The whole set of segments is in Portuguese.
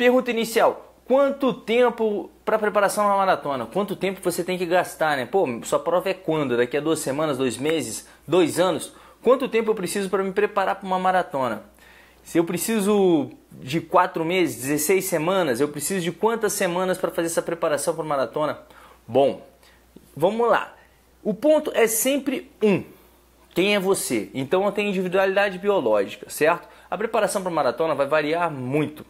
Pergunta inicial: quanto tempo para preparação na maratona? Quanto tempo você tem que gastar, né? Pô, sua prova é quando? Daqui a duas semanas, dois meses, dois anos? Quanto tempo eu preciso para me preparar para uma maratona? Se eu preciso de quatro meses, 16 semanas, eu preciso de quantas semanas para fazer essa preparação para maratona? Bom, vamos lá. O ponto é sempre um. Quem é você? Então tenho individualidade biológica, certo? A preparação para maratona vai variar muito.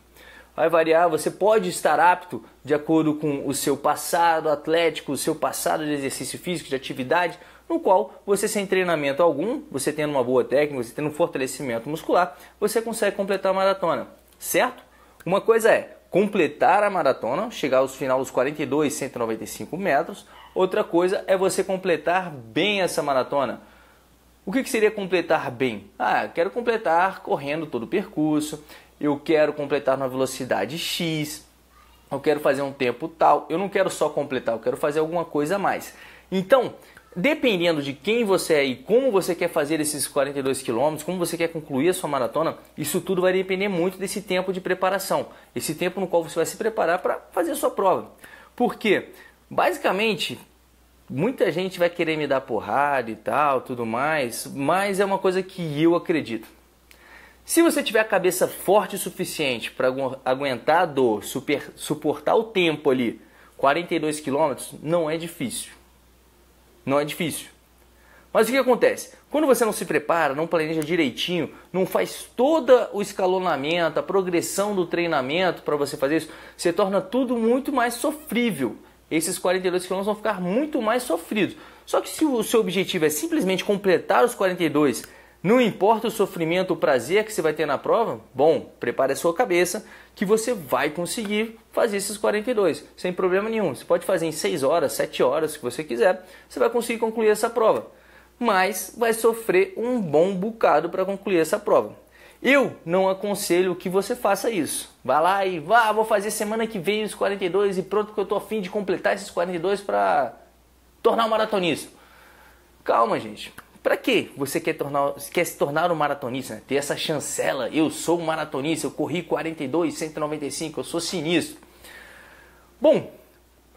Vai variar, você pode estar apto de acordo com o seu passado atlético, o seu passado de exercício físico, de atividade, no qual você sem treinamento algum, você tendo uma boa técnica, você tendo um fortalecimento muscular, você consegue completar a maratona, certo? Uma coisa é completar a maratona, chegar aos final dos 42, 195 metros. Outra coisa é você completar bem essa maratona. O que, que seria completar bem? Ah, quero completar correndo todo o percurso, eu quero completar na velocidade X, eu quero fazer um tempo tal, eu não quero só completar, eu quero fazer alguma coisa a mais. Então, Dependendo de quem você é e como você quer fazer esses 42 quilômetros, como você quer concluir a sua maratona, isso tudo vai depender muito desse tempo de preparação, esse tempo no qual você vai se preparar para fazer a sua prova. Por quê? Basicamente, muita gente vai querer me dar porrada e tal, tudo mais, mas é uma coisa que eu acredito. Se você tiver a cabeça forte o suficiente para aguentar a dor, super, suportar o tempo ali, 42 quilômetros, não é difícil. Não é difícil. Mas o que acontece? Quando você não se prepara, não planeja direitinho, não faz todo o escalonamento, a progressão do treinamento para você fazer isso, você torna tudo muito mais sofrível. Esses 42 km vão ficar muito mais sofridos. Só que se o seu objetivo é simplesmente completar os 42 não importa o sofrimento, o prazer que você vai ter na prova, bom, prepare a sua cabeça que você vai conseguir fazer esses 42 sem problema nenhum. Você pode fazer em 6 horas, 7 horas, se você quiser, você vai conseguir concluir essa prova. Mas vai sofrer um bom bocado para concluir essa prova. Eu não aconselho que você faça isso. Vá lá e vá, vou fazer semana que vem os 42 e pronto que eu estou afim de completar esses 42 para tornar um maratonista. Calma, gente. Para que você quer, tornar, quer se tornar um maratonista? Né? Ter essa chancela, eu sou um maratonista, eu corri 42, 195, eu sou sinistro. Bom,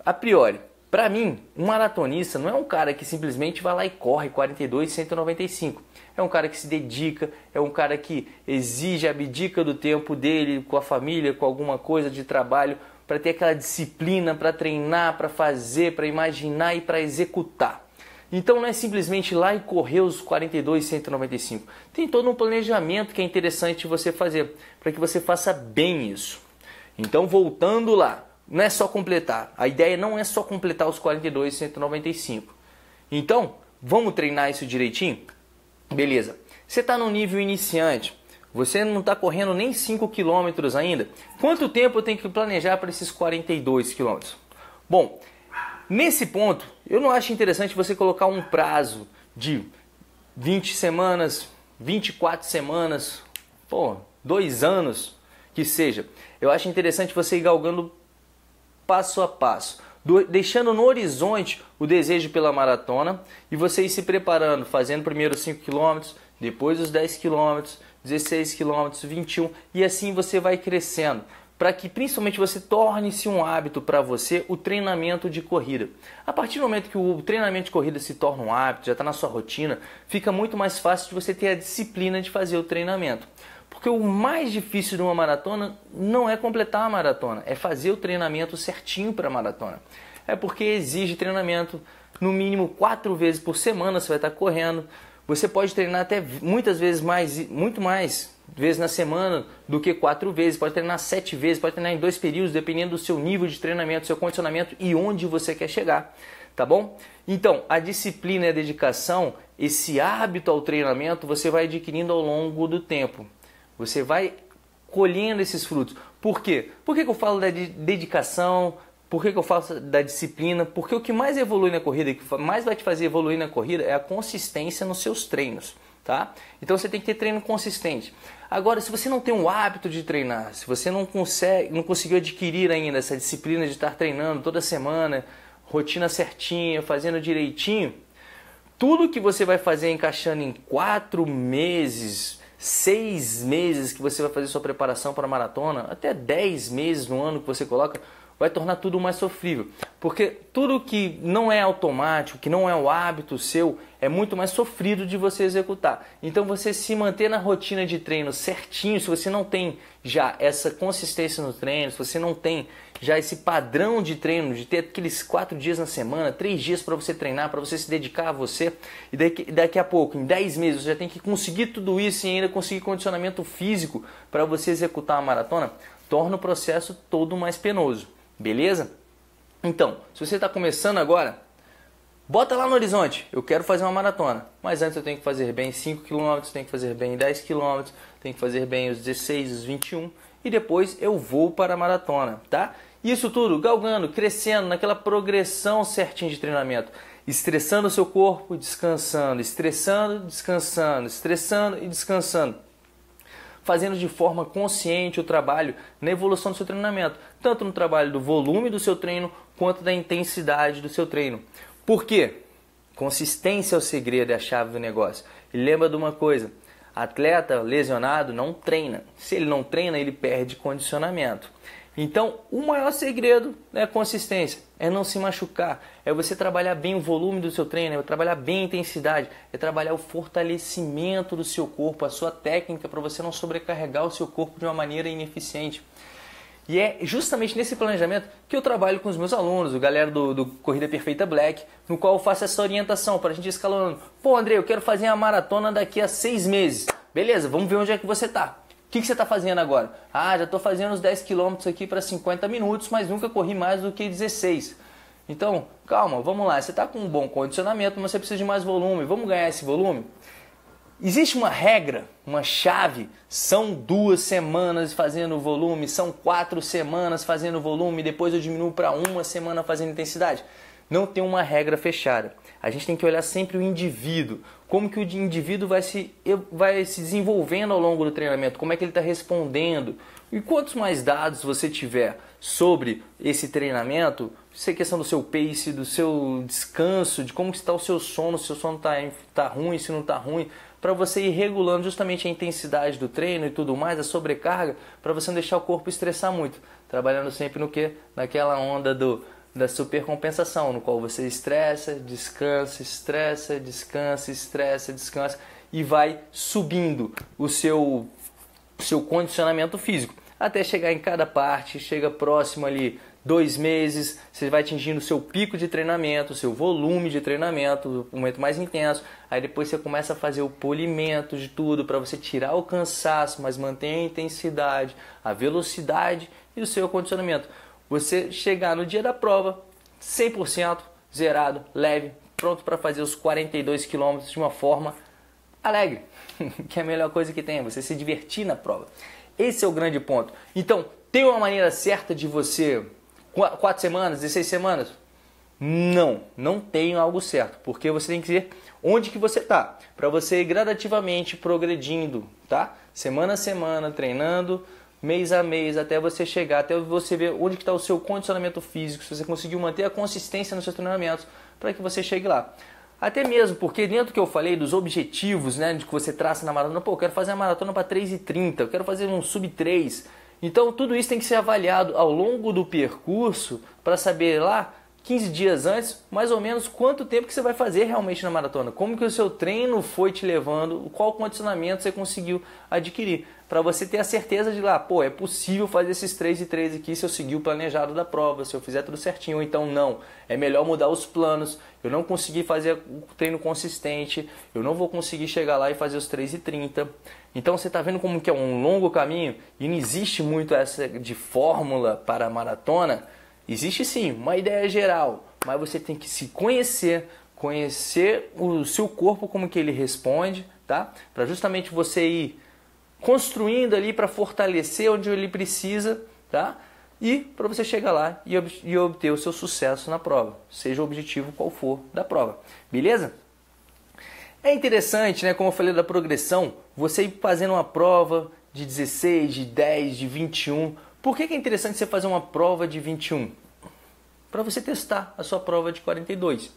a priori, para mim, um maratonista não é um cara que simplesmente vai lá e corre 42, 195. É um cara que se dedica, é um cara que exige, abdica do tempo dele com a família, com alguma coisa de trabalho, para ter aquela disciplina, para treinar, para fazer, para imaginar e para executar. Então não é simplesmente ir lá e correr os 42 195. Tem todo um planejamento que é interessante você fazer para que você faça bem isso. Então voltando lá, não é só completar. A ideia não é só completar os 42 195. Então, vamos treinar isso direitinho? Beleza. Você está no nível iniciante, você não está correndo nem 5 km ainda. Quanto tempo eu tenho que planejar para esses 42 km? Bom, Nesse ponto, eu não acho interessante você colocar um prazo de 20 semanas, 24 semanas, pô, dois anos que seja. Eu acho interessante você ir galgando passo a passo, deixando no horizonte o desejo pela maratona e você ir se preparando, fazendo primeiro 5 km, depois os 10 km, 16 km, 21 e assim você vai crescendo para que principalmente você torne-se um hábito para você o treinamento de corrida. A partir do momento que o treinamento de corrida se torna um hábito, já está na sua rotina, fica muito mais fácil de você ter a disciplina de fazer o treinamento. Porque o mais difícil de uma maratona não é completar a maratona, é fazer o treinamento certinho para a maratona. É porque exige treinamento no mínimo quatro vezes por semana, você vai estar correndo. Você pode treinar até muitas vezes mais, muito mais vezes na semana do que quatro vezes, pode treinar sete vezes, pode treinar em dois períodos, dependendo do seu nível de treinamento, seu condicionamento e onde você quer chegar, tá bom? Então, a disciplina e a dedicação, esse hábito ao treinamento, você vai adquirindo ao longo do tempo. Você vai colhendo esses frutos. Por quê? Por que, que eu falo da dedicação? Por que, que eu falo da disciplina? Porque o que mais evolui na corrida, o que mais vai te fazer evoluir na corrida é a consistência nos seus treinos tá? Então você tem que ter treino consistente. Agora, se você não tem o hábito de treinar, se você não consegue, não conseguiu adquirir ainda essa disciplina de estar treinando toda semana, rotina certinha, fazendo direitinho, tudo que você vai fazer encaixando em quatro meses, seis meses que você vai fazer sua preparação para a maratona, até dez meses no ano que você coloca, vai tornar tudo mais sofrível. Porque tudo que não é automático, que não é o hábito seu, é muito mais sofrido de você executar. Então você se manter na rotina de treino certinho, se você não tem já essa consistência no treino, se você não tem já esse padrão de treino, de ter aqueles quatro dias na semana, três dias para você treinar, para você se dedicar a você, e daqui, daqui a pouco, em dez meses, você já tem que conseguir tudo isso e ainda conseguir condicionamento físico para você executar a maratona, torna o processo todo mais penoso. Beleza? Então, se você está começando agora, bota lá no horizonte, eu quero fazer uma maratona. Mas antes eu tenho que fazer bem 5 km, tenho que fazer bem 10 km, tenho que fazer bem os 16, os 21 e depois eu vou para a maratona, tá? Isso tudo galgando, crescendo naquela progressão certinha de treinamento, estressando o seu corpo, descansando, estressando, descansando, estressando e descansando fazendo de forma consciente o trabalho na evolução do seu treinamento, tanto no trabalho do volume do seu treino quanto da intensidade do seu treino. Por quê? Consistência é o segredo, é a chave do negócio. E lembra de uma coisa: atleta lesionado não treina. Se ele não treina, ele perde condicionamento. Então, o maior segredo é consistência, é não se machucar, é você trabalhar bem o volume do seu treino, é trabalhar bem a intensidade, é trabalhar o fortalecimento do seu corpo, a sua técnica para você não sobrecarregar o seu corpo de uma maneira ineficiente. E é justamente nesse planejamento que eu trabalho com os meus alunos, o galera do, do Corrida Perfeita Black, no qual eu faço essa orientação para a gente escalando. Pô, André, eu quero fazer a maratona daqui a seis meses. Beleza, vamos ver onde é que você está que, que você está fazendo agora? Ah, já estou fazendo os 10 km aqui para 50 minutos, mas nunca corri mais do que 16. Então, calma, vamos lá. Você está com um bom condicionamento, mas você precisa de mais volume. Vamos ganhar esse volume? Existe uma regra, uma chave. São duas semanas fazendo volume, são quatro semanas fazendo volume, depois eu diminuo para uma semana fazendo intensidade. Não tem uma regra fechada. A gente tem que olhar sempre o indivíduo, como que o indivíduo vai se, vai se desenvolvendo ao longo do treinamento, como é que ele está respondendo. E quantos mais dados você tiver sobre esse treinamento, se é questão do seu pace, do seu descanso, de como está o seu sono, se o sono está tá ruim, se não está ruim, para você ir regulando justamente a intensidade do treino e tudo mais, a sobrecarga, para você não deixar o corpo estressar muito. Trabalhando sempre no que? Naquela onda do da supercompensação, no qual você estressa, descansa, estressa, descansa, estressa, descansa e vai subindo o seu, seu condicionamento físico até chegar em cada parte, chega próximo ali dois meses, você vai atingindo o seu pico de treinamento, o seu volume de treinamento, o momento mais intenso. Aí depois você começa a fazer o polimento de tudo para você tirar o cansaço, mas manter a intensidade, a velocidade e o seu condicionamento você chegar no dia da prova 100% zerado, leve, pronto para fazer os 42 quilômetros de uma forma alegre, que é a melhor coisa que tem, você se divertir na prova. Esse é o grande ponto. Então, tem uma maneira certa de você quatro semanas, 16 semanas? Não, não tem algo certo, porque você tem que ver onde que você está, para você ir gradativamente progredindo, tá? Semana a semana, treinando, mês a mês, até você chegar, até você ver onde está o seu condicionamento físico, se você conseguiu manter a consistência nos seus treinamentos, para que você chegue lá. Até mesmo porque dentro do que eu falei dos objetivos, né, de que você traça na maratona, pô, eu quero fazer a maratona para 3,30, eu quero fazer um sub 3. Então tudo isso tem que ser avaliado ao longo do percurso para saber lá 15 dias antes, mais ou menos quanto tempo que você vai fazer realmente na maratona, como que o seu treino foi te levando, qual condicionamento você conseguiu adquirir, para você ter a certeza de lá, pô, é possível fazer esses 3 e 3 aqui se eu seguir o planejado da prova, se eu fizer tudo certinho, ou então não, é melhor mudar os planos, eu não consegui fazer o treino consistente, eu não vou conseguir chegar lá e fazer os 3 e 30. Então você está vendo como que é um longo caminho? E não existe muito essa de fórmula para a maratona, Existe sim uma ideia geral, mas você tem que se conhecer, conhecer o seu corpo como que ele responde, tá? Para justamente você ir construindo ali para fortalecer onde ele precisa, tá? E para você chegar lá e, ob e obter o seu sucesso na prova, seja o objetivo qual for da prova, beleza? É interessante, né, como eu falei da progressão, você ir fazendo uma prova de 16, de 10, de 21, por que, que é interessante você fazer uma prova de 21? Para você testar a sua prova de 42.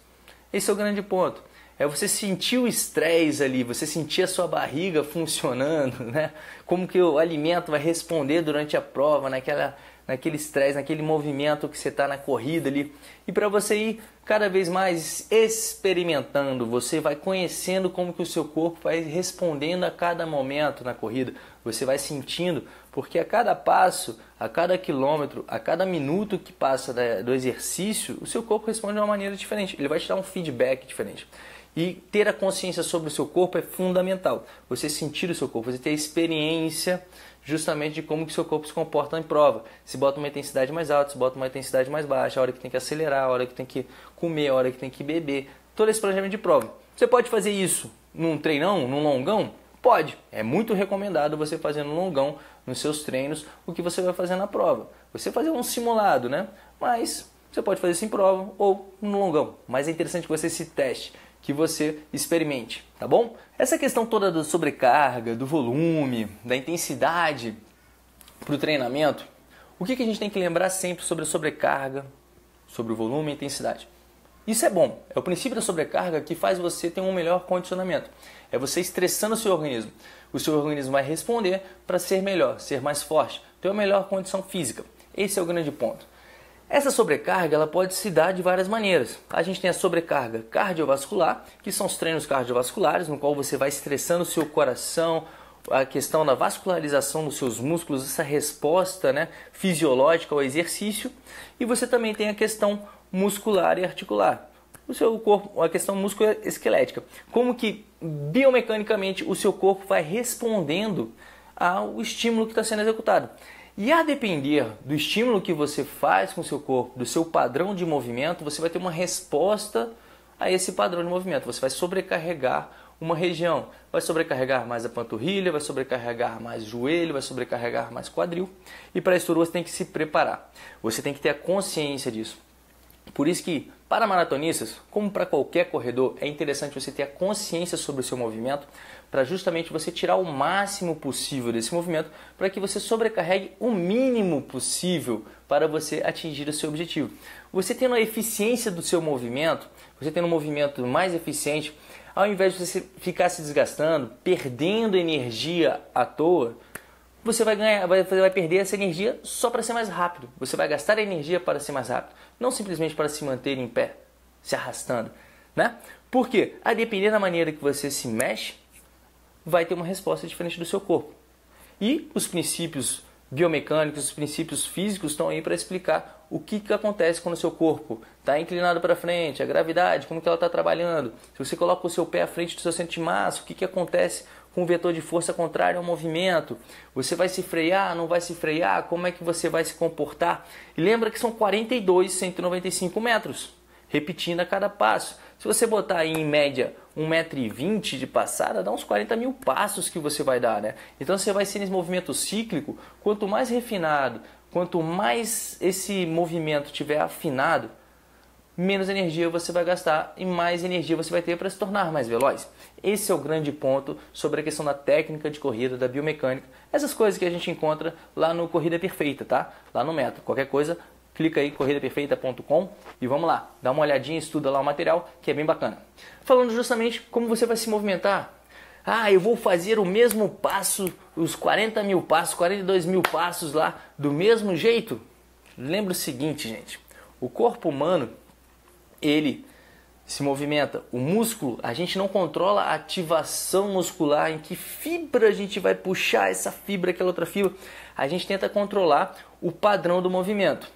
Esse é o grande ponto. É você sentir o estresse ali, você sentir a sua barriga funcionando, né? Como que o alimento vai responder durante a prova, naquela, naquele estresse, naquele movimento que você está na corrida ali. E para você ir cada vez mais experimentando, você vai conhecendo como que o seu corpo vai respondendo a cada momento na corrida. Você vai sentindo, porque a cada passo, a cada quilômetro, a cada minuto que passa do exercício, o seu corpo responde de uma maneira diferente. Ele vai te dar um feedback diferente. E ter a consciência sobre o seu corpo é fundamental. Você sentir o seu corpo, você ter a experiência justamente de como que seu corpo se comporta em prova. Se bota uma intensidade mais alta, se bota uma intensidade mais baixa, a hora que tem que acelerar, a hora que tem que comer, a hora que tem que beber. Todo esse planejamento de prova. Você pode fazer isso num treinão, num longão? Pode. É muito recomendado você fazer no longão, nos seus treinos, o que você vai fazer na prova. Você fazer um simulado, né? Mas você pode fazer sem prova ou no longão. Mas é interessante que você se teste que você experimente, tá bom? Essa questão toda da sobrecarga, do volume, da intensidade para o treinamento, o que, que a gente tem que lembrar sempre sobre a sobrecarga, sobre o volume e intensidade? Isso é bom, é o princípio da sobrecarga que faz você ter um melhor condicionamento. É você estressando o seu organismo. O seu organismo vai responder para ser melhor, ser mais forte, ter uma melhor condição física. Esse é o grande ponto. Essa sobrecarga ela pode se dar de várias maneiras. A gente tem a sobrecarga cardiovascular, que são os treinos cardiovasculares, no qual você vai estressando o seu coração, a questão da vascularização dos seus músculos, essa resposta né, fisiológica ao exercício. E você também tem a questão muscular e articular. O seu corpo, a questão musculoesquelética. Como que biomecanicamente o seu corpo vai respondendo ao estímulo que está sendo executado. E a depender do estímulo que você faz com o seu corpo, do seu padrão de movimento, você vai ter uma resposta a esse padrão de movimento. Você vai sobrecarregar uma região, vai sobrecarregar mais a panturrilha, vai sobrecarregar mais o joelho, vai sobrecarregar mais quadril. E para isso você tem que se preparar. Você tem que ter a consciência disso. Por isso que para maratonistas, como para qualquer corredor, é interessante você ter a consciência sobre o seu movimento para justamente você tirar o máximo possível desse movimento para que você sobrecarregue o mínimo possível para você atingir o seu objetivo. Você tendo a eficiência do seu movimento, você tendo um movimento mais eficiente, ao invés de você ficar se desgastando, perdendo energia à toa, você vai ganhar, vai, vai perder essa energia só para ser mais rápido. Você vai gastar energia para ser mais rápido, não simplesmente para se manter em pé, se arrastando, né? Porque a depender da maneira que você se mexe, vai ter uma resposta diferente do seu corpo. E os princípios biomecânicos, os princípios físicos estão aí para explicar o que, que acontece quando o seu corpo está inclinado para frente, a gravidade, como que ela está trabalhando. Se você coloca o seu pé à frente do seu centro de massa, o que, que acontece com o vetor de força contrário ao movimento. Você vai se frear, não vai se frear? Como é que você vai se comportar? E lembra que são 42, 195 metros, repetindo a cada passo. Se você botar aí em média 1,20m de passada, dá uns 40 mil passos que você vai dar, né? Então você vai ser nesse movimento cíclico, quanto mais refinado, quanto mais esse movimento tiver afinado, menos energia você vai gastar e mais energia você vai ter para se tornar mais veloz. Esse é o grande ponto sobre a questão da técnica de corrida, da biomecânica, essas coisas que a gente encontra lá no Corrida Perfeita, tá? Lá no método. Qualquer coisa, clica aí corridaperfeita.com e vamos lá, dá uma olhadinha, estuda lá o material que é bem bacana. Falando justamente como você vai se movimentar. Ah, eu vou fazer o mesmo passo, os 40 mil passos, 42 mil passos lá, do mesmo jeito? Lembra o seguinte, gente: o corpo humano ele se movimenta. O músculo, a gente não controla a ativação muscular, em que fibra a gente vai puxar essa fibra, aquela outra fibra. A gente tenta controlar o padrão do movimento.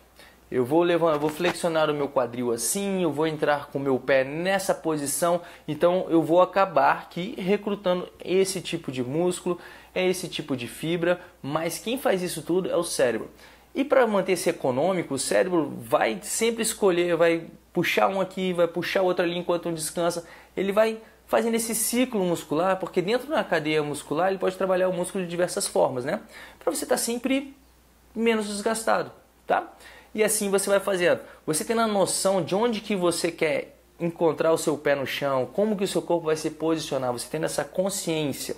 Eu vou vou flexionar o meu quadril assim, eu vou entrar com o meu pé nessa posição, então eu vou acabar aqui recrutando esse tipo de músculo, é esse tipo de fibra, mas quem faz isso tudo é o cérebro. E para manter-se econômico, o cérebro vai sempre escolher, vai puxar um aqui, vai puxar outro ali enquanto um descansa. Ele vai fazendo esse ciclo muscular, porque dentro da cadeia muscular ele pode trabalhar o músculo de diversas formas, né? Para você estar tá sempre menos desgastado, tá? E assim você vai fazendo. Você tendo a noção de onde que você quer encontrar o seu pé no chão, como que o seu corpo vai se posicionar, você tendo essa consciência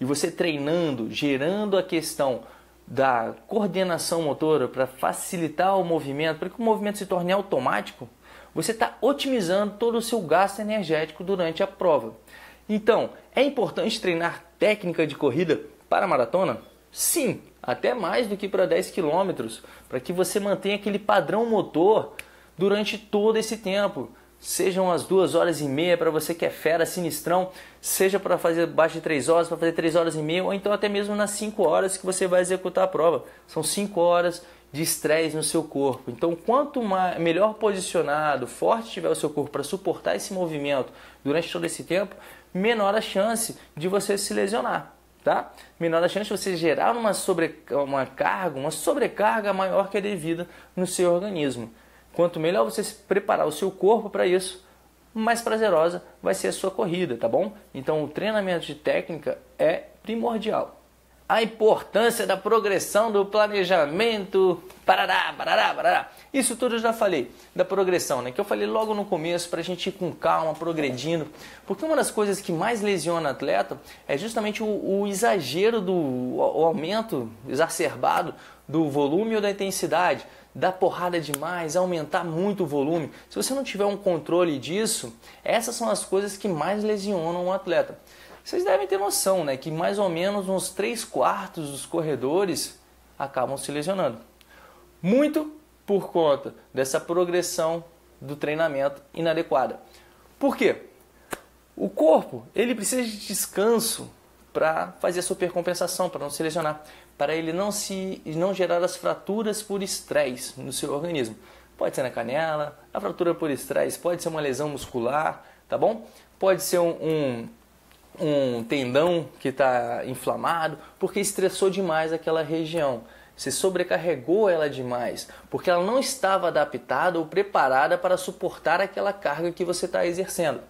e você treinando, gerando a questão da coordenação motora para facilitar o movimento, para que o movimento se torne automático, você está otimizando todo o seu gasto energético durante a prova. Então, é importante treinar técnica de corrida para maratona? Sim, até mais do que para 10 km, para que você mantenha aquele padrão motor durante todo esse tempo. Sejam as duas horas e meia para você que é fera, sinistrão, seja para fazer abaixo de 3 horas, para fazer 3 horas e meia, ou então até mesmo nas 5 horas que você vai executar a prova. São 5 horas de estresse no seu corpo. Então, quanto mais, melhor posicionado, forte tiver o seu corpo para suportar esse movimento durante todo esse tempo, menor a chance de você se lesionar tá? Menor a chance de você gerar uma, sobre, uma carga, uma sobrecarga maior que a devida no seu organismo. Quanto melhor você preparar o seu corpo para isso, mais prazerosa vai ser a sua corrida, tá bom? Então o treinamento de técnica é primordial a importância da progressão do planejamento, parará, parará, parará. Isso tudo eu já falei, da progressão, né? Que eu falei logo no começo para a gente ir com calma, progredindo. Porque uma das coisas que mais lesiona atleta é justamente o, o exagero do o aumento exacerbado do volume ou da intensidade. Dar porrada demais, aumentar muito o volume. Se você não tiver um controle disso, essas são as coisas que mais lesionam o atleta. Vocês devem ter noção, né, que mais ou menos uns 3 quartos dos corredores acabam se lesionando. Muito por conta dessa progressão do treinamento inadequada. Por quê? O corpo, ele precisa de descanso para fazer a supercompensação, para não se lesionar, para ele não se não gerar as fraturas por estresse no seu organismo. Pode ser na canela, a fratura por estresse pode ser uma lesão muscular, tá bom? Pode ser um, um um tendão que está inflamado, porque estressou demais aquela região. Você sobrecarregou ela demais, porque ela não estava adaptada ou preparada para suportar aquela carga que você está exercendo.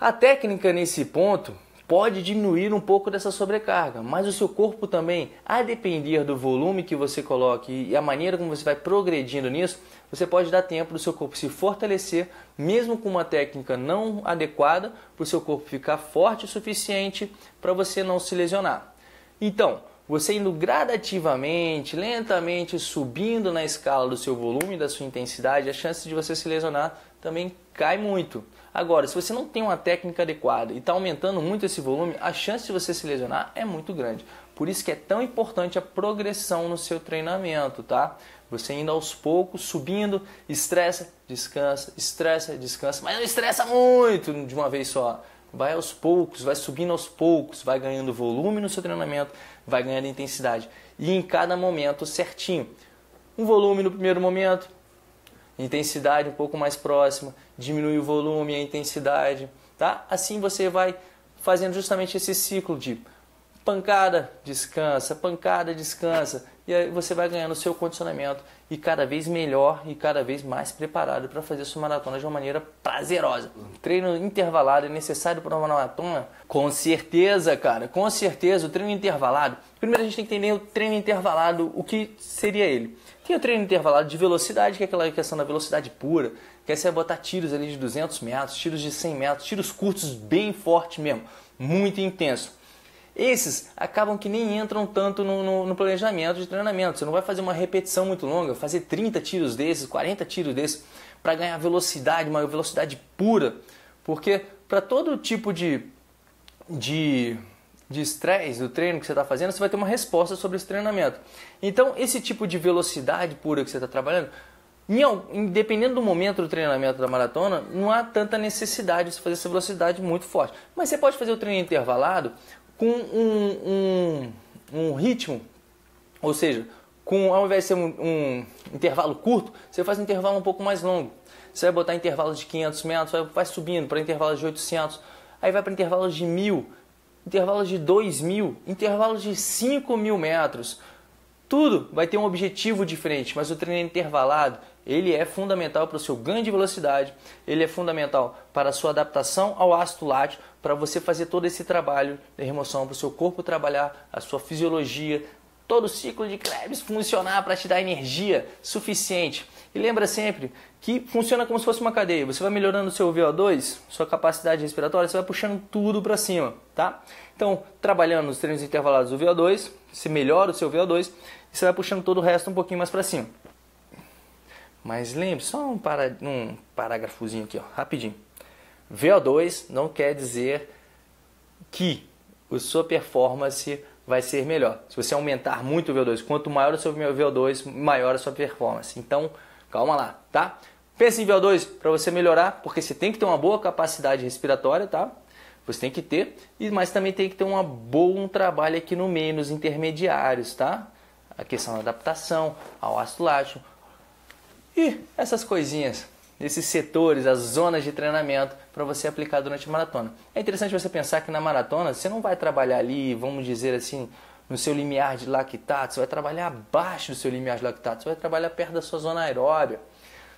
A técnica nesse ponto pode diminuir um pouco dessa sobrecarga, mas o seu corpo também, a depender do volume que você coloque e a maneira como você vai progredindo nisso, você pode dar tempo do seu corpo se fortalecer, mesmo com uma técnica não adequada, para o seu corpo ficar forte o suficiente para você não se lesionar. Então, você indo gradativamente, lentamente subindo na escala do seu volume, da sua intensidade, a chance de você se lesionar também cai muito. Agora, se você não tem uma técnica adequada e está aumentando muito esse volume, a chance de você se lesionar é muito grande. Por isso que é tão importante a progressão no seu treinamento, tá? Você indo aos poucos, subindo, estressa, descansa, estressa, descansa, mas não estressa muito de uma vez só. Vai aos poucos, vai subindo aos poucos, vai ganhando volume no seu treinamento, vai ganhando intensidade. E em cada momento certinho. Um volume no primeiro momento, intensidade um pouco mais próxima, diminui o volume, a intensidade, tá? Assim você vai fazendo justamente esse ciclo de pancada, descansa, pancada, descansa, e aí você vai ganhando seu condicionamento e cada vez melhor e cada vez mais preparado para fazer sua maratona de uma maneira prazerosa. treino intervalado é necessário para uma maratona? Com certeza, cara, com certeza. O treino intervalado. Primeiro a gente tem que entender o treino intervalado, o que seria ele. Tem o treino intervalado de velocidade, que é aquela questão da velocidade pura, que é você botar tiros ali de 200 metros, tiros de 100 metros, tiros curtos bem forte mesmo, muito intenso. Esses acabam que nem entram tanto no, no, no, planejamento de treinamento. Você não vai fazer uma repetição muito longa, fazer 30 tiros desses, 40 tiros desses, para ganhar velocidade, uma velocidade pura. Porque para todo tipo de de de estresse do treino que você está fazendo, você vai ter uma resposta sobre esse treinamento. Então, esse tipo de velocidade pura que você está trabalhando, independendo do momento do treinamento da maratona, não há tanta necessidade de você fazer essa velocidade muito forte. Mas você pode fazer o treino intervalado com um, um, um ritmo, ou seja, com, ao invés de ser um, um, intervalo curto, você faz um intervalo um pouco mais longo. Você vai botar intervalos de 500 metros, vai, subindo para intervalos de 800, aí vai para intervalos de 1000, intervalos de 2000, intervalos de 5000 metros. Tudo vai ter um objetivo diferente, mas o treino intervalado ele é fundamental para o seu ganho de velocidade, ele é fundamental para a sua adaptação ao ácido lático, para você fazer todo esse trabalho de remoção, para o seu corpo trabalhar a sua fisiologia, todo o ciclo de Krebs funcionar para te dar energia suficiente. E lembra sempre que funciona como se fosse uma cadeia. Você vai melhorando o seu VO2, sua capacidade respiratória, você vai puxando tudo para cima, tá? Então, trabalhando nos treinos intervalados do VO2, você melhora o seu VO2 e você vai puxando todo o resto um pouquinho mais para cima. Mas lembre, só um, para, um parágrafozinho aqui, ó, rapidinho. VO2 não quer dizer que a sua performance vai ser melhor. Se você aumentar muito o VO2, quanto maior o seu VO2, maior a sua performance. Então, calma lá, tá? Pense em VO2 para você melhorar, porque você tem que ter uma boa capacidade respiratória, tá? Você tem que ter, mas também tem que ter uma bom trabalho aqui no meio, nos intermediários, tá? A questão da adaptação ao ácido lático e essas coisinhas, esses setores, as zonas de treinamento para você aplicar durante a maratona. É interessante você pensar que na maratona você não vai trabalhar ali, vamos dizer assim, no seu limiar de lactato, você vai trabalhar abaixo do seu limiar de lactato, você vai trabalhar perto da sua zona aeróbia.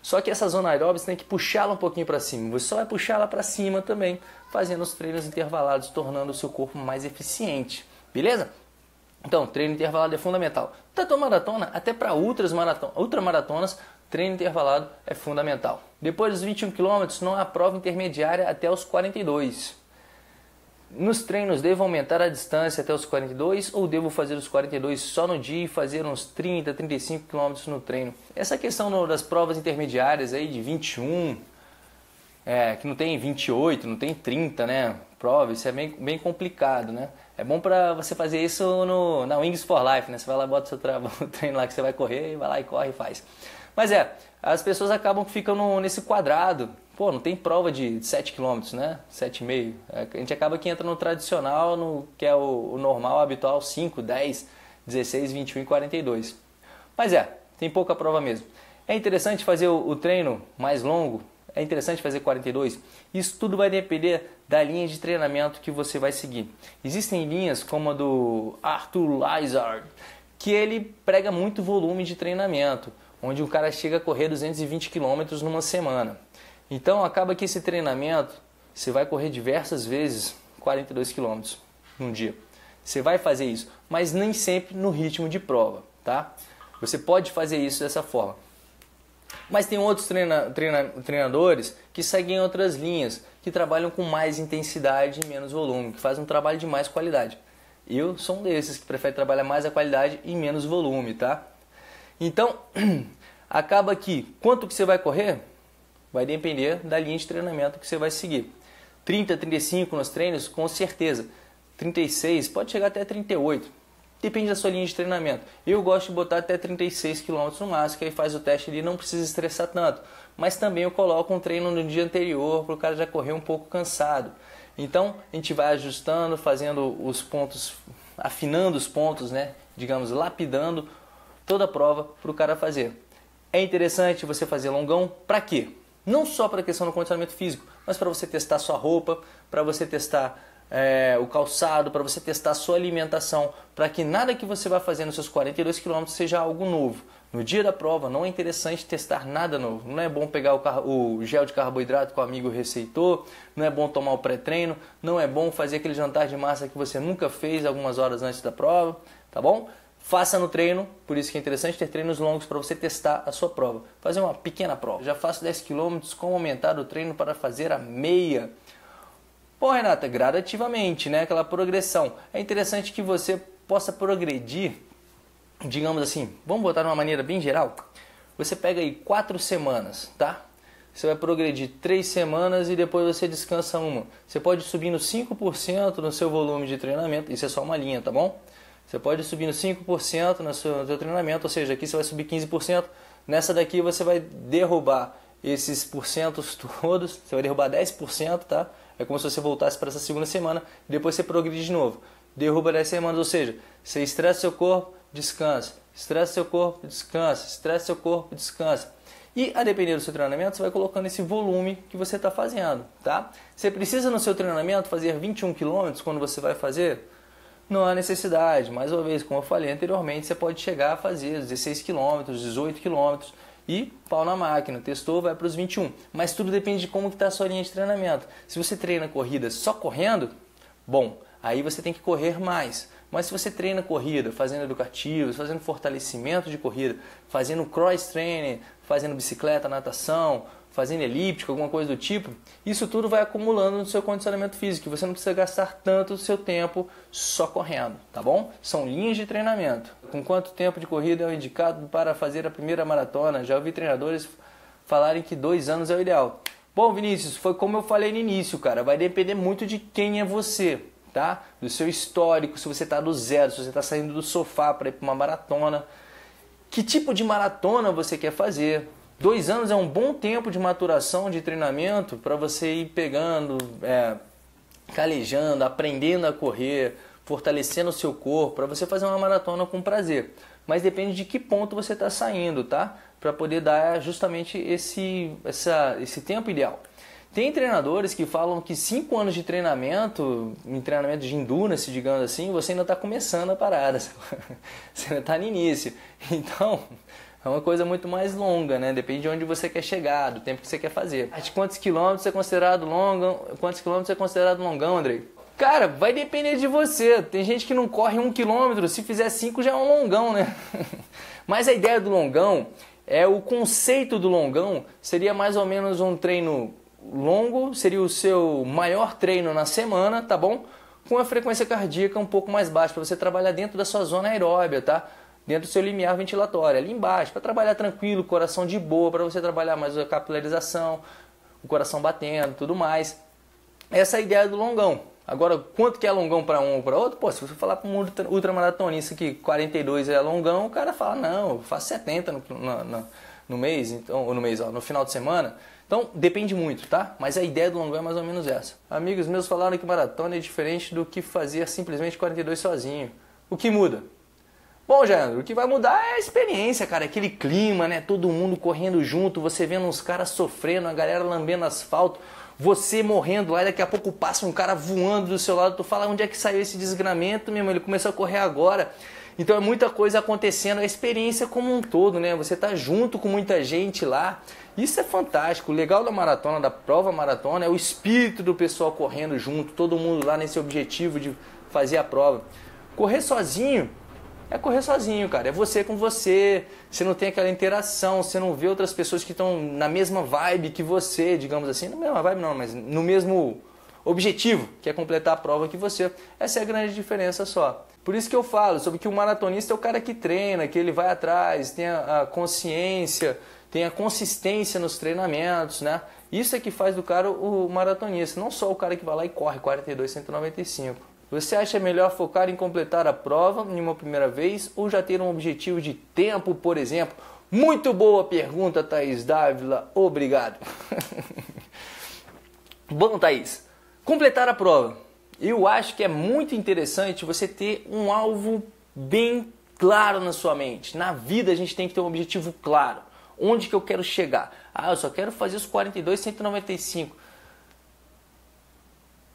Só que essa zona aeróbica você tem que puxá-la um pouquinho para cima. Você só vai puxá-la para cima também, fazendo os treinos intervalados, tornando o seu corpo mais eficiente. Beleza? Então, treino intervalado é fundamental. Tanto a maratona, até para ultramaratonas, treino intervalado é fundamental. Depois dos 21 km, não há prova intermediária até os 42 nos treinos devo aumentar a distância até os 42 ou devo fazer os 42 só no dia e fazer uns 30, 35 km no treino? Essa questão das provas intermediárias aí de 21, é, que não tem 28, não tem 30, né? Prova, isso é bem, bem complicado, né? É bom para você fazer isso no, na Wings for Life, né? Você vai lá, bota seu treino lá que você vai correr, vai lá e corre e faz. Mas é, as pessoas acabam ficando nesse quadrado pô, não tem prova de 7 km, né? 7,5. É, a gente acaba que entra no tradicional, no que é o, o normal, habitual, 5, 10, 16, 21 e 42. Mas é, tem pouca prova mesmo. É interessante fazer o, o treino mais longo, é interessante fazer 42. Isso tudo vai depender da linha de treinamento que você vai seguir. Existem linhas como a do Arthur Lizard, que ele prega muito volume de treinamento, onde o cara chega a correr 220 km numa semana. Então acaba que esse treinamento você vai correr diversas vezes 42 km num dia. Você vai fazer isso, mas nem sempre no ritmo de prova, tá? Você pode fazer isso dessa forma. Mas tem outros treina, treina, treinadores que seguem outras linhas, que trabalham com mais intensidade e menos volume, que fazem um trabalho de mais qualidade. Eu sou um desses que prefere trabalhar mais a qualidade e menos volume, tá? Então, acaba que quanto que você vai correr? Vai depender da linha de treinamento que você vai seguir. 30, 35 nos treinos, com certeza. 36, pode chegar até 38. Depende da sua linha de treinamento. Eu gosto de botar até 36 km no máximo, que aí faz o teste ali não precisa estressar tanto. Mas também eu coloco um treino no dia anterior para o cara já correr um pouco cansado. Então a gente vai ajustando, fazendo os pontos, afinando os pontos, né? Digamos, lapidando toda a prova para o cara fazer. É interessante você fazer longão para quê? Não só para a questão do condicionamento físico, mas para você testar sua roupa, para você testar é, o calçado, para você testar sua alimentação, para que nada que você vai fazer nos seus 42 km seja algo novo. No dia da prova não é interessante testar nada novo. Não é bom pegar o, o gel de carboidrato que o amigo receitou, não é bom tomar o pré-treino, não é bom fazer aquele jantar de massa que você nunca fez algumas horas antes da prova, tá bom? Faça no treino, por isso que é interessante ter treinos longos para você testar a sua prova. Fazer uma pequena prova. Já faço 10 km, como aumentar o treino para fazer a meia? Pô, Renata, gradativamente, né? Aquela progressão. É interessante que você possa progredir, digamos assim, vamos botar de uma maneira bem geral. Você pega aí quatro semanas, tá? Você vai progredir três semanas e depois você descansa uma. Você pode subir no 5% no seu volume de treinamento, isso é só uma linha, tá bom? Você pode subir no 5% no seu, no seu treinamento, ou seja, aqui você vai subir 15%, nessa daqui você vai derrubar esses porcentos todos, você vai derrubar 10%, tá? É como se você voltasse para essa segunda semana, depois você progride de novo. Derruba 10 semanas, ou seja, você estressa seu corpo, descansa. Estressa seu corpo, descansa. Estressa seu corpo, descansa. E a depender do seu treinamento, você vai colocando esse volume que você está fazendo, tá? Você precisa no seu treinamento fazer 21 km quando você vai fazer? Não há necessidade. Mais uma vez, como eu falei anteriormente, você pode chegar a fazer 16 km, 18 km e pau na máquina. Testou, vai para os 21. Mas tudo depende de como está a sua linha de treinamento. Se você treina corrida só correndo, bom, aí você tem que correr mais. Mas se você treina corrida, fazendo educativos, fazendo fortalecimento de corrida, fazendo cross training, fazendo bicicleta, natação, fazendo elíptico, alguma coisa do tipo, isso tudo vai acumulando no seu condicionamento físico. Você não precisa gastar tanto o seu tempo só correndo, tá bom? São linhas de treinamento. Com quanto tempo de corrida é o indicado para fazer a primeira maratona? Já ouvi treinadores falarem que dois anos é o ideal. Bom, Vinícius, foi como eu falei no início, cara. Vai depender muito de quem é você, tá? Do seu histórico, se você está do zero, se você está saindo do sofá para ir para uma maratona. Que tipo de maratona você quer fazer? Dois anos é um bom tempo de maturação, de treinamento para você ir pegando, é, calejando, aprendendo a correr, fortalecendo o seu corpo, para você fazer uma maratona com prazer. Mas depende de que ponto você está saindo, tá? Para poder dar justamente esse, essa, esse tempo ideal. Tem treinadores que falam que cinco anos de treinamento, em treinamento de endurance, digamos assim, você ainda está começando a parada, você ainda está no início. Então, é uma coisa muito mais longa, né? Depende de onde você quer chegar, do tempo que você quer fazer. De quantos quilômetros é considerado longo? Quantos quilômetros é considerado longão, Andrei? Cara, vai depender de você. Tem gente que não corre um quilômetro, se fizer cinco já é um longão, né? Mas a ideia do longão é o conceito do longão seria mais ou menos um treino longo, seria o seu maior treino na semana, tá bom? Com a frequência cardíaca um pouco mais baixa para você trabalhar dentro da sua zona aeróbia, tá? Dentro do seu limiar ventilatório, ali embaixo, para trabalhar tranquilo, coração de boa, para você trabalhar mais a capilarização, o coração batendo, tudo mais. Essa é a ideia do longão. Agora, quanto que é longão para um ou para outro? Pô, se você falar para um ultramaratonista que 42 é longão, o cara fala, não, eu faço 70 no, no, no mês, então, ou no mês, ó, no final de semana. Então, depende muito, tá? Mas a ideia do longão é mais ou menos essa. Amigos meus falaram que maratona é diferente do que fazer simplesmente 42 sozinho. O que muda? Bom, Jandro, o que vai mudar é a experiência, cara. Aquele clima, né? Todo mundo correndo junto, você vendo uns caras sofrendo, a galera lambendo asfalto, você morrendo lá e daqui a pouco passa um cara voando do seu lado. Tu fala, onde é que saiu esse desgramento, meu irmão? Ele começou a correr agora. Então é muita coisa acontecendo, a experiência como um todo, né? Você tá junto com muita gente lá. Isso é fantástico. O legal da maratona, da prova maratona, é o espírito do pessoal correndo junto, todo mundo lá nesse objetivo de fazer a prova. Correr sozinho é correr sozinho, cara. É você com você. Você não tem aquela interação, você não vê outras pessoas que estão na mesma vibe que você, digamos assim. Na mesma vibe não, mas no mesmo objetivo, que é completar a prova que você. Essa é a grande diferença só. Por isso que eu falo sobre que o maratonista é o cara que treina, que ele vai atrás, tem a consciência, tem a consistência nos treinamentos, né? Isso é que faz do cara o maratonista, não só o cara que vai lá e corre 42, 195. Você acha melhor focar em completar a prova em uma primeira vez ou já ter um objetivo de tempo, por exemplo? Muito boa pergunta, Thaís Dávila. Obrigado. Bom, Thaís, completar a prova. Eu acho que é muito interessante você ter um alvo bem claro na sua mente. Na vida a gente tem que ter um objetivo claro. Onde que eu quero chegar? Ah, eu só quero fazer os 42, 195.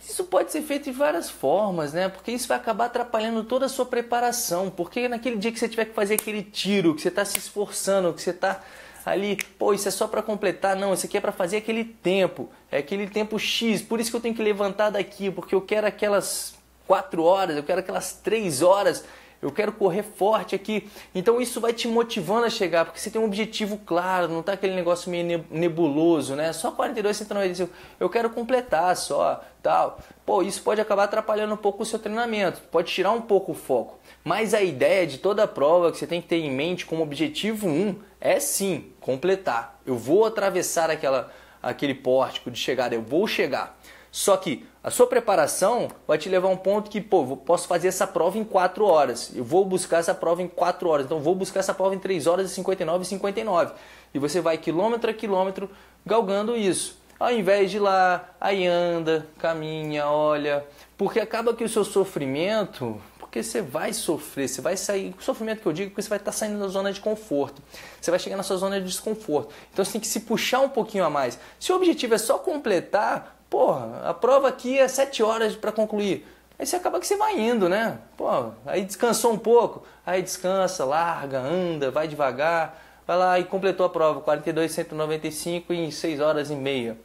Isso pode ser feito de várias formas, né? Porque isso vai acabar atrapalhando toda a sua preparação. Porque naquele dia que você tiver que fazer aquele tiro, que você está se esforçando, que você está ali, pô, isso é só para completar, não, isso aqui é para fazer aquele tempo, é aquele tempo X, por isso que eu tenho que levantar daqui, porque eu quero aquelas quatro horas, eu quero aquelas três horas, eu quero correr forte aqui. Então isso vai te motivando a chegar, porque você tem um objetivo claro, não tá aquele negócio meio nebuloso, né? Só 42, 195, eu quero completar só, tal. Pô, isso pode acabar atrapalhando um pouco o seu treinamento, pode tirar um pouco o foco. Mas a ideia de toda a prova que você tem que ter em mente como objetivo 1 um, é sim completar. Eu vou atravessar aquela, aquele pórtico de chegada, eu vou chegar. Só que a sua preparação vai te levar a um ponto que, pô, posso fazer essa prova em 4 horas. Eu vou buscar essa prova em 4 horas. Então, vou buscar essa prova em 3 horas e 59 e 59. E você vai quilômetro a quilômetro galgando isso. Ao invés de ir lá, aí anda, caminha, olha. Porque acaba que o seu sofrimento, porque você vai sofrer, você vai sair. O sofrimento que eu digo é que você vai estar saindo da zona de conforto. Você vai chegar na sua zona de desconforto. Então você tem que se puxar um pouquinho a mais. Se o objetivo é só completar, Porra, a prova aqui é sete horas para concluir. Aí você acaba que você vai indo, né? Pô, aí descansou um pouco, aí descansa, larga, anda, vai devagar, vai lá e completou a prova, 42,195 em 6 horas e meia.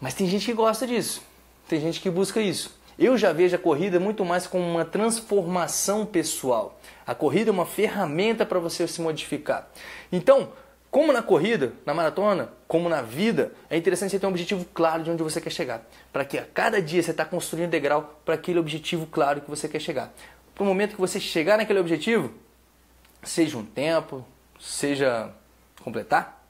Mas tem gente que gosta disso, tem gente que busca isso. Eu já vejo a corrida muito mais como uma transformação pessoal. A corrida é uma ferramenta para você se modificar. Então, como na corrida, na maratona, como na vida, é interessante você ter um objetivo claro de onde você quer chegar. Para que a cada dia você está construindo degrau para aquele objetivo claro que você quer chegar. Para o momento que você chegar naquele objetivo, seja um tempo, seja completar,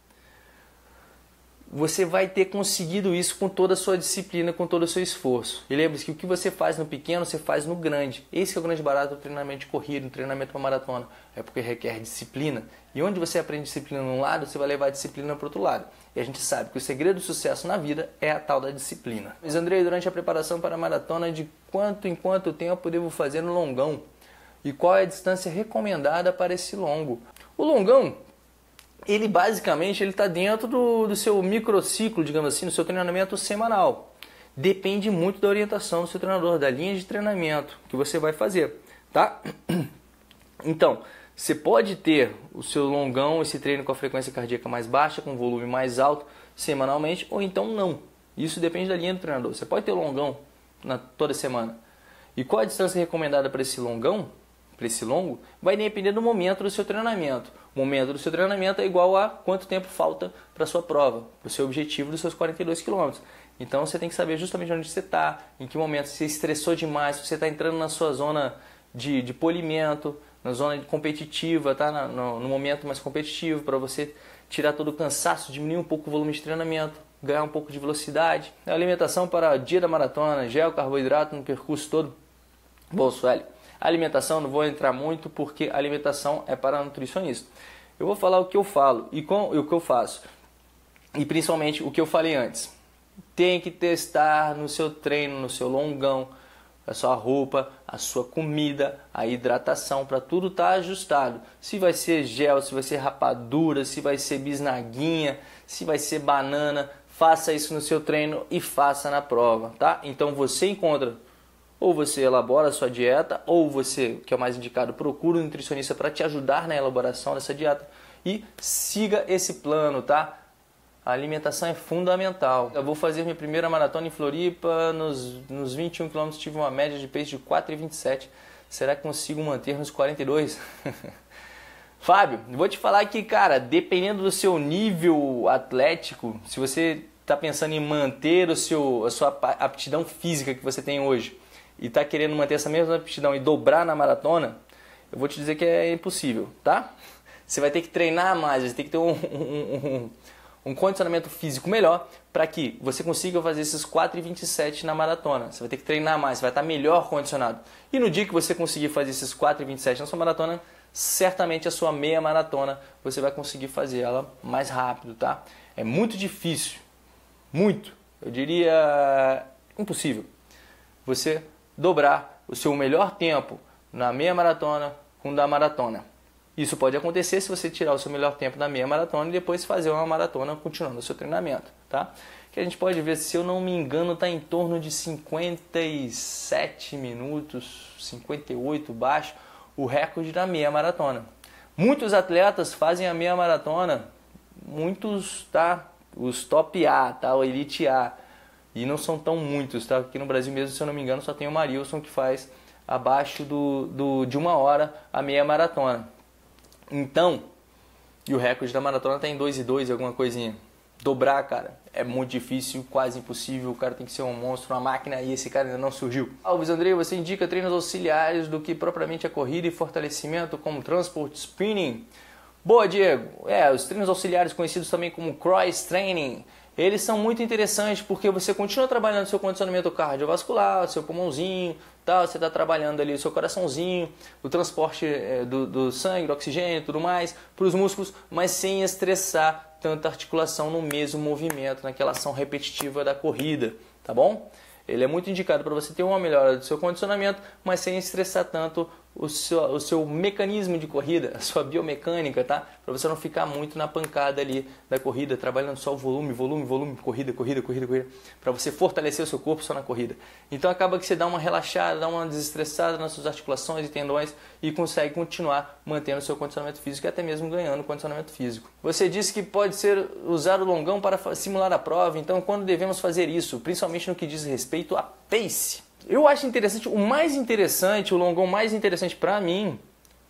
você vai ter conseguido isso com toda a sua disciplina, com todo o seu esforço. E lembre-se que o que você faz no pequeno, você faz no grande. Esse é o grande barato do treinamento de corrida, do treinamento para maratona. É porque requer disciplina. E onde você aprende disciplina num lado, você vai levar a disciplina para outro lado. E a gente sabe que o segredo do sucesso na vida é a tal da disciplina. Mas Andrei, durante a preparação para a maratona, de quanto em quanto tempo devo fazer no longão? E qual é a distância recomendada para esse longo? O longão, ele basicamente ele está dentro do, do seu microciclo, digamos assim, do seu treinamento semanal. Depende muito da orientação do seu treinador, da linha de treinamento que você vai fazer, tá? Então, você pode ter o seu longão, esse treino com a frequência cardíaca mais baixa, com volume mais alto semanalmente, ou então não. Isso depende da linha do treinador. Você pode ter longão na, toda semana. E qual a distância recomendada para esse longão? Para esse longo vai depender do momento do seu treinamento. O momento do seu treinamento é igual a quanto tempo falta para a sua prova, para o seu objetivo dos seus 42 quilômetros. Então você tem que saber justamente onde você está, em que momento você estressou demais, se você está entrando na sua zona de, de polimento, na zona competitiva, tá? no, no momento mais competitivo, para você tirar todo o cansaço, diminuir um pouco o volume de treinamento, ganhar um pouco de velocidade. Alimentação para o dia da maratona, gel, carboidrato no percurso todo. Bom, Sueli, alimentação não vou entrar muito porque alimentação é para nutricionista. Eu vou falar o que eu falo e, com, e o que eu faço. E principalmente o que eu falei antes. Tem que testar no seu treino, no seu longão, a sua roupa, a sua comida, a hidratação, para tudo estar tá ajustado. Se vai ser gel, se vai ser rapadura, se vai ser bisnaguinha, se vai ser banana, faça isso no seu treino e faça na prova, tá? Então você encontra ou você elabora a sua dieta, ou você, que é o mais indicado, procura um nutricionista para te ajudar na elaboração dessa dieta e siga esse plano, tá? A alimentação é fundamental. Eu vou fazer minha primeira maratona em Floripa, nos, nos 21 km tive uma média de pace de 4,27. Será que consigo manter nos 42? Fábio, vou te falar que, cara, dependendo do seu nível atlético, se você está pensando em manter o seu, a sua aptidão física que você tem hoje, e está querendo manter essa mesma aptidão e dobrar na maratona, eu vou te dizer que é impossível, tá? Você vai ter que treinar mais, você tem que ter um, um, um, um condicionamento físico melhor para que você consiga fazer esses 4,27 na maratona. Você vai ter que treinar mais, você vai estar melhor condicionado. E no dia que você conseguir fazer esses 4,27 na sua maratona, certamente a sua meia maratona você vai conseguir fazer ela mais rápido, tá? É muito difícil, muito, eu diria impossível. Você dobrar o seu melhor tempo na meia maratona com o da maratona. Isso pode acontecer se você tirar o seu melhor tempo da meia maratona e depois fazer uma maratona continuando o seu treinamento, tá? Que a gente pode ver, se eu não me engano, está em torno de 57 minutos, 58 baixo, o recorde da meia maratona. Muitos atletas fazem a meia maratona, muitos, tá? Os top A, tá? O Elite A e não são tão muitos, tá? Aqui no Brasil mesmo, se eu não me engano, só tem o Marilson que faz abaixo do, do, de uma hora a meia maratona. Então, e o recorde da maratona está em 2 e 2 alguma coisinha. Dobrar, cara, é muito difícil, quase impossível. O cara tem que ser um monstro, uma máquina, e esse cara ainda não surgiu. Alves Andrei, você indica treinos auxiliares do que propriamente a corrida e fortalecimento, como transport spinning? Boa, Diego. É, os treinos auxiliares conhecidos também como cross training eles são muito interessantes porque você continua trabalhando seu condicionamento cardiovascular, seu pulmãozinho, tal, você está trabalhando ali o seu coraçãozinho, o transporte é, do, do sangue, do oxigênio e tudo mais para os músculos, mas sem estressar tanta articulação no mesmo movimento, naquela ação repetitiva da corrida, tá bom? Ele é muito indicado para você ter uma melhora do seu condicionamento, mas sem estressar tanto o seu, o seu mecanismo de corrida, a sua biomecânica, tá? Para você não ficar muito na pancada ali da corrida, trabalhando só o volume, volume, volume, corrida, corrida, corrida, corrida, para você fortalecer o seu corpo só na corrida. Então acaba que você dá uma relaxada, dá uma desestressada nas suas articulações e tendões e consegue continuar mantendo o seu condicionamento físico e até mesmo ganhando condicionamento físico. Você disse que pode ser usar o longão para simular a prova, então quando devemos fazer isso, principalmente no que diz respeito a pace? Eu acho interessante, o mais interessante, o longão mais interessante para mim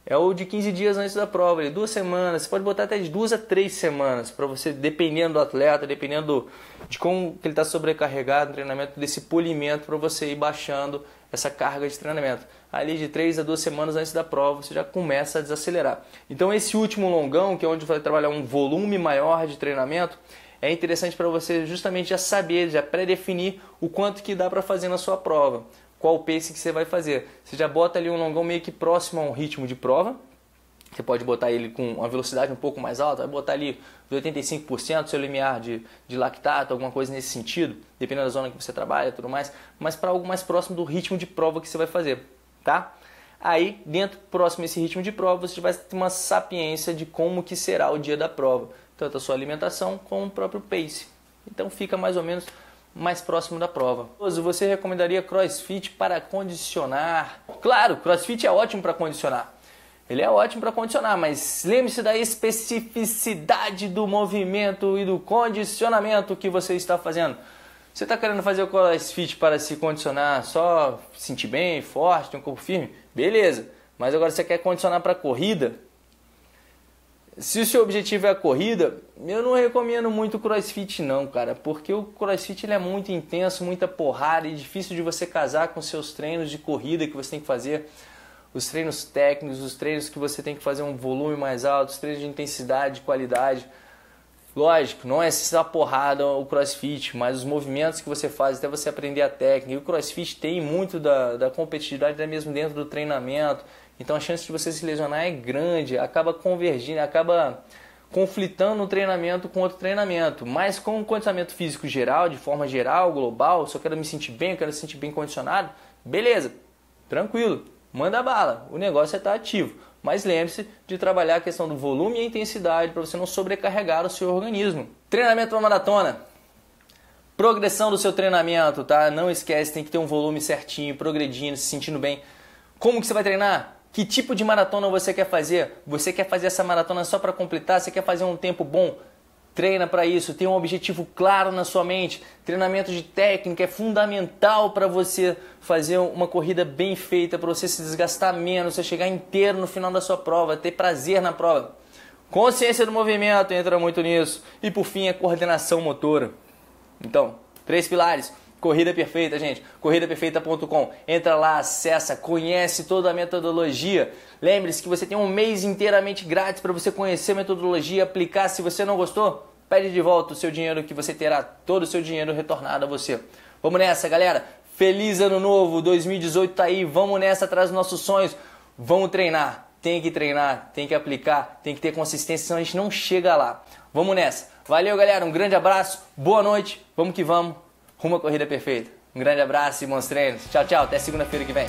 é o de 15 dias antes da prova, duas semanas, você pode botar até de duas a três semanas, para você, dependendo do atleta, dependendo de como ele está sobrecarregado no treinamento, desse polimento para você ir baixando essa carga de treinamento. Ali de três a duas semanas antes da prova, você já começa a desacelerar. Então esse último longão, que é onde vai trabalhar um volume maior de treinamento, é interessante para você justamente já saber, já pré-definir o quanto que dá para fazer na sua prova qual o pace que você vai fazer. Você já bota ali um longão meio que próximo a um ritmo de prova. Você pode botar ele com uma velocidade um pouco mais alta, vai botar ali de 85% seu limiar de, de lactato, alguma coisa nesse sentido, dependendo da zona que você trabalha e tudo mais, mas para algo mais próximo do ritmo de prova que você vai fazer, tá? Aí, dentro, próximo esse ritmo de prova, você vai ter uma sapiência de como que será o dia da prova, tanto a sua alimentação como o próprio pace. Então fica mais ou menos mais próximo da prova. Você recomendaria CrossFit para condicionar? Claro, CrossFit é ótimo para condicionar. Ele é ótimo para condicionar, mas lembre-se da especificidade do movimento e do condicionamento que você está fazendo. Você está querendo fazer o CrossFit para se condicionar, só sentir bem, forte, ter um corpo firme? Beleza. Mas agora você quer condicionar para corrida? Se o seu objetivo é a corrida, eu não recomendo muito o crossfit não, cara, porque o crossfit ele é muito intenso, muita porrada e difícil de você casar com seus treinos de corrida que você tem que fazer, os treinos técnicos, os treinos que você tem que fazer um volume mais alto, os treinos de intensidade, de qualidade. Lógico, não é só porrada o crossfit, mas os movimentos que você faz até você aprender a técnica. E o crossfit tem muito da, da competitividade até mesmo dentro do treinamento. Então a chance de você se lesionar é grande, acaba convergindo, acaba conflitando um treinamento com outro treinamento. Mas com o condicionamento físico geral, de forma geral, global, eu quero me sentir bem, eu quero me sentir bem condicionado, beleza, tranquilo, manda bala, o negócio é estar ativo. Mas lembre-se de trabalhar a questão do volume e intensidade para você não sobrecarregar o seu organismo. Treinamento para maratona. Progressão do seu treinamento, tá? Não esquece, tem que ter um volume certinho, progredindo, se sentindo bem. Como que você vai treinar? Que tipo de maratona você quer fazer? Você quer fazer essa maratona só para completar? Você quer fazer um tempo bom? Treina para isso, tem um objetivo claro na sua mente. Treinamento de técnica é fundamental para você fazer uma corrida bem feita, para você se desgastar menos, você chegar inteiro no final da sua prova, ter prazer na prova. Consciência do movimento entra muito nisso. E por fim, a coordenação motora. Então, três pilares. Corrida Perfeita, gente. Corridaperfeita.com. Entra lá, acessa, conhece toda a metodologia. Lembre-se que você tem um mês inteiramente grátis para você conhecer a metodologia, aplicar. Se você não gostou, pede de volta o seu dinheiro que você terá todo o seu dinheiro retornado a você. Vamos nessa, galera. Feliz ano novo, 2018 tá aí. Vamos nessa atrás dos nossos sonhos. Vamos treinar. Tem que treinar, tem que aplicar, tem que ter consistência, senão a gente não chega lá. Vamos nessa. Valeu, galera. Um grande abraço. Boa noite. Vamos que vamos rumo à corrida perfeita. Um grande abraço e bons treinos. Tchau, tchau. Até segunda-feira que vem.